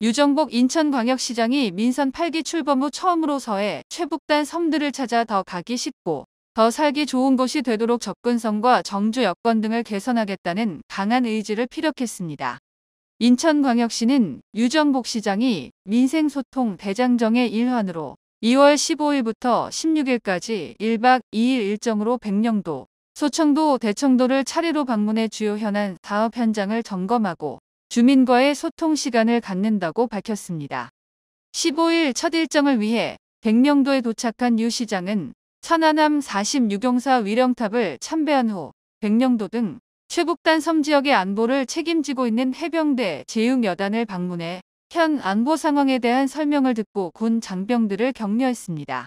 유정복 인천광역시장이 민선 8기 출범 후 처음으로 서해 최북단 섬들을 찾아 더 가기 쉽고 더 살기 좋은 곳이 되도록 접근성과 정주 여건 등을 개선하겠다는 강한 의지를 피력했습니다. 인천광역시는 유정복 시장이 민생소통 대장정의 일환으로 2월 15일부터 16일까지 1박 2일 일정으로 백령도, 소청도, 대청도를 차례로 방문해 주요 현안 사업 현장을 점검하고 주민과의 소통 시간을 갖는다고 밝혔습니다. 15일 첫 일정을 위해 백령도에 도착한 유 시장은 천안함 46용사 위령탑을 참배한 후 백령도 등 최북단 섬 지역의 안보를 책임지고 있는 해병대 제육여단을 방문해 현 안보 상황에 대한 설명을 듣고 군 장병들을 격려했습니다.